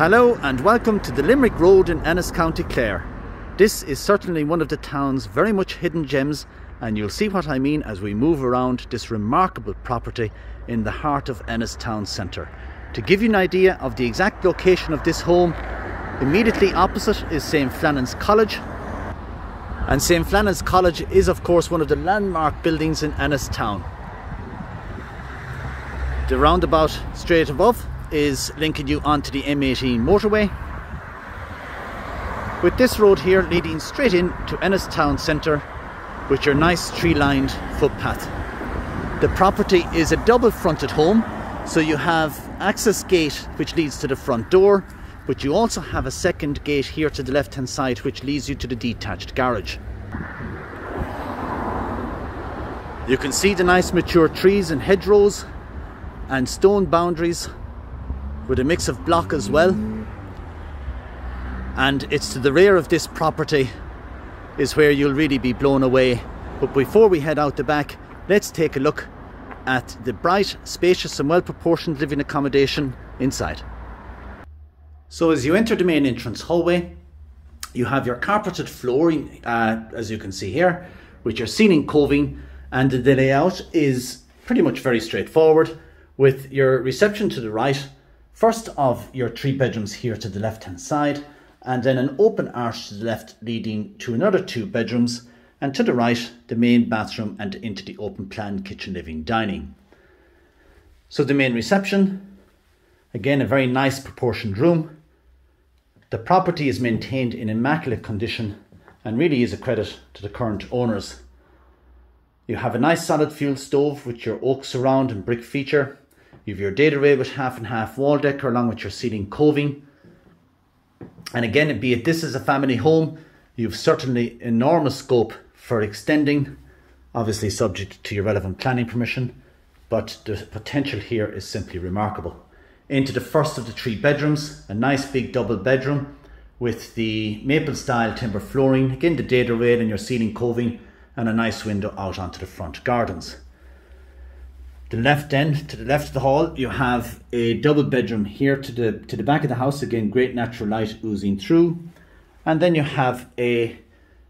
Hello and welcome to the Limerick Road in Ennis County Clare. This is certainly one of the town's very much hidden gems and you'll see what I mean as we move around this remarkable property in the heart of Ennis town centre. To give you an idea of the exact location of this home, immediately opposite is St Flannan's College and St Flannan's College is of course one of the landmark buildings in Ennis town. The roundabout straight above is linking you onto the M18 motorway with this road here leading straight in to Ennis town centre with your nice tree lined footpath. The property is a double fronted home so you have access gate which leads to the front door but you also have a second gate here to the left hand side which leads you to the detached garage. You can see the nice mature trees and hedgerows and stone boundaries with a mix of block as well. And it's to the rear of this property is where you'll really be blown away. But before we head out the back, let's take a look at the bright, spacious and well proportioned living accommodation inside. So as you enter the main entrance hallway, you have your carpeted flooring, uh, as you can see here, with your ceiling coving, and the layout is pretty much very straightforward, with your reception to the right, first of your three bedrooms here to the left hand side, and then an open arch to the left leading to another two bedrooms, and to the right, the main bathroom and into the open plan kitchen living dining. So the main reception, again a very nice proportioned room, the property is maintained in immaculate condition and really is a credit to the current owners. You have a nice solid fuel stove with your oak surround and brick feature. You have your dado rail with half and half wall decor along with your ceiling coving. And again, be it this is a family home, you've certainly enormous scope for extending, obviously subject to your relevant planning permission, but the potential here is simply remarkable into the first of the three bedrooms, a nice big double bedroom with the maple style timber flooring, again the dado rail and your ceiling coving and a nice window out onto the front gardens. The left end, to the left of the hall, you have a double bedroom here to the to the back of the house. Again, great natural light oozing through, and then you have a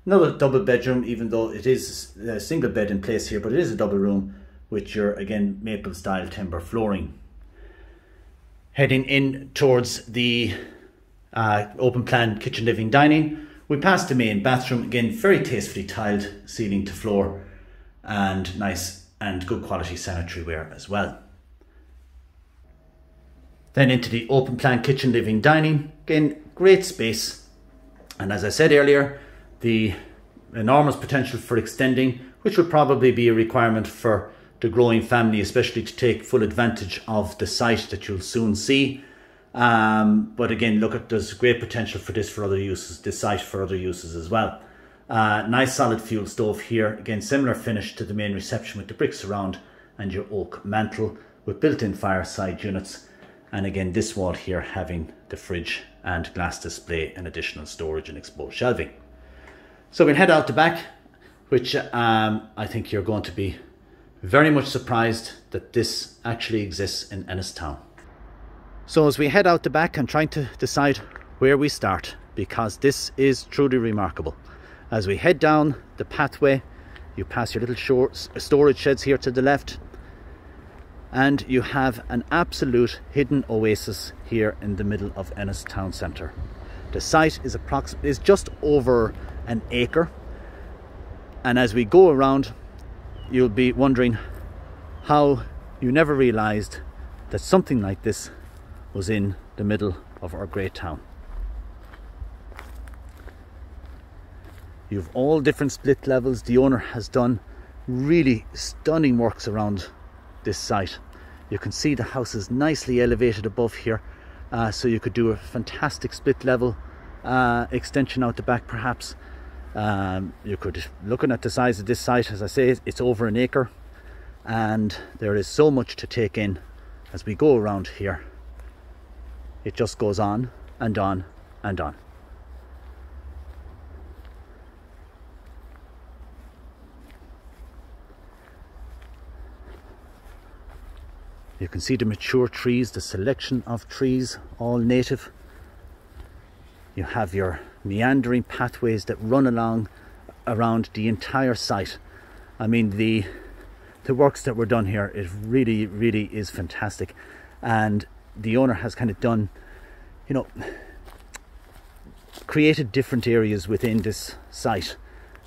another double bedroom. Even though it is a single bed in place here, but it is a double room with your again maple style timber flooring heading in towards the uh, open plan kitchen living dining. We pass the main bathroom, again very tastefully tiled ceiling to floor and nice and good quality sanitary ware as well. Then into the open plan kitchen living dining, again great space and as I said earlier the enormous potential for extending which would probably be a requirement for the growing family, especially to take full advantage of the site that you'll soon see. Um, but again, look at there's great potential for this for other uses, this site for other uses as well. Uh, nice solid fuel stove here. Again, similar finish to the main reception with the bricks around and your oak mantle with built-in fireside units. And again, this wall here having the fridge and glass display and additional storage and exposed shelving. So we'll head out the back, which um, I think you're going to be very much surprised that this actually exists in Ennistown. So as we head out the back, I'm trying to decide where we start because this is truly remarkable. As we head down the pathway, you pass your little short storage sheds here to the left and you have an absolute hidden oasis here in the middle of Ennis town centre. The site is, approx- is just over an acre and as we go around you'll be wondering how you never realized that something like this was in the middle of our great town. You've all different split levels. The owner has done really stunning works around this site. You can see the house is nicely elevated above here, uh, so you could do a fantastic split level uh, extension out the back perhaps um, you could, looking at the size of this site, as I say, it's over an acre and there is so much to take in as we go around here. It just goes on and on and on. You can see the mature trees, the selection of trees, all native You have your meandering pathways that run along around the entire site. I mean the the works that were done here it really really is fantastic and the owner has kind of done you know created different areas within this site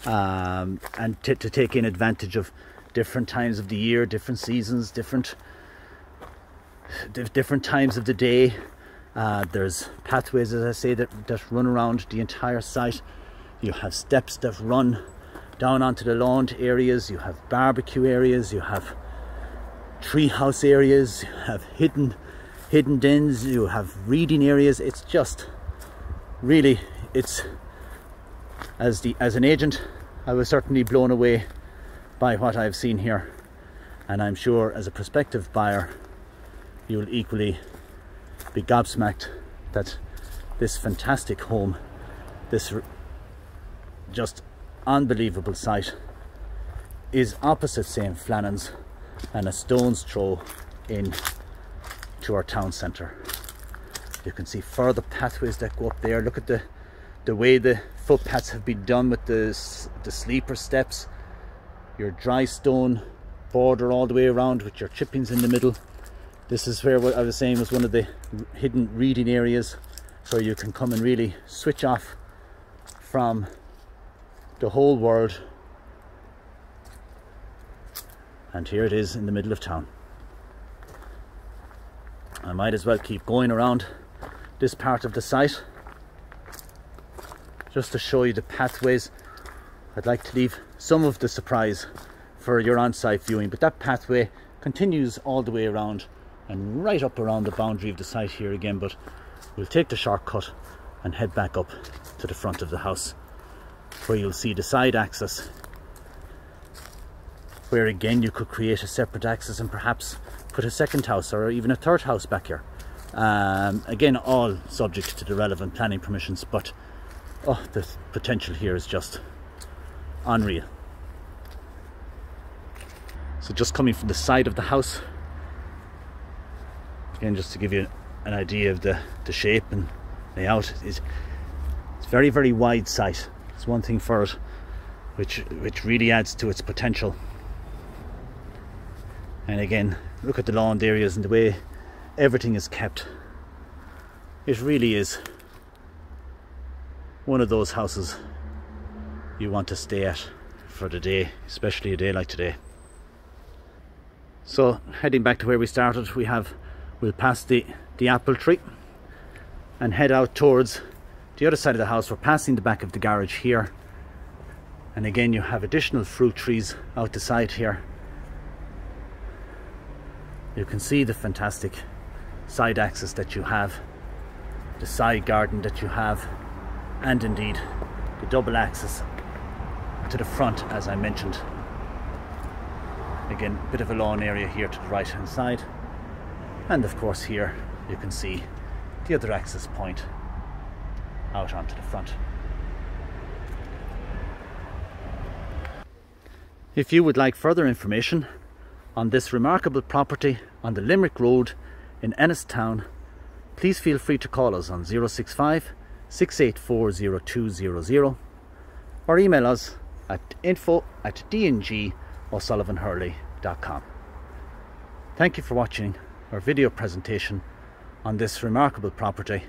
um, and to, to take in advantage of different times of the year different seasons different different times of the day. Uh, there's pathways as I say that, that run around the entire site. You have steps that run down onto the lawn areas, you have barbecue areas, you have treehouse areas, you have hidden hidden dens, you have reading areas. It's just really it's as the as an agent I was certainly blown away by what I've seen here. And I'm sure as a prospective buyer you will equally be gobsmacked that this fantastic home this just unbelievable site is opposite St. Flannan's and a stone's throw in to our town centre. You can see further pathways that go up there. Look at the the way the footpaths have been done with the, the sleeper steps. Your dry stone border all the way around with your chippings in the middle. This is where I was saying was one of the hidden reading areas where you can come and really switch off from the whole world. And here it is in the middle of town. I might as well keep going around this part of the site just to show you the pathways. I'd like to leave some of the surprise for your on-site viewing, but that pathway continues all the way around and right up around the boundary of the site here again, but we'll take the shortcut and head back up to the front of the house where you'll see the side access where again you could create a separate access and perhaps put a second house or even a third house back here. Um, again all subject to the relevant planning permissions but oh the potential here is just unreal. So just coming from the side of the house again just to give you an idea of the, the shape and layout is it's very very wide site it's one thing for it which which really adds to its potential. And again look at the lawn areas and the way everything is kept. It really is one of those houses you want to stay at for the day especially a day like today. So heading back to where we started we have we'll pass the the apple tree and head out towards the other side of the house. We're passing the back of the garage here. And again you have additional fruit trees out the side here. You can see the fantastic side access that you have the side garden that you have and indeed the double access to the front as I mentioned. Again a bit of a lawn area here to the right hand side and of course here you can see the other access point out onto the front. If you would like further information on this remarkable property on the Limerick Road in Ennistown, please feel free to call us on 065 6840200 or email us at info at dngosullivanhurley.com. Thank you for watching our video presentation on this remarkable property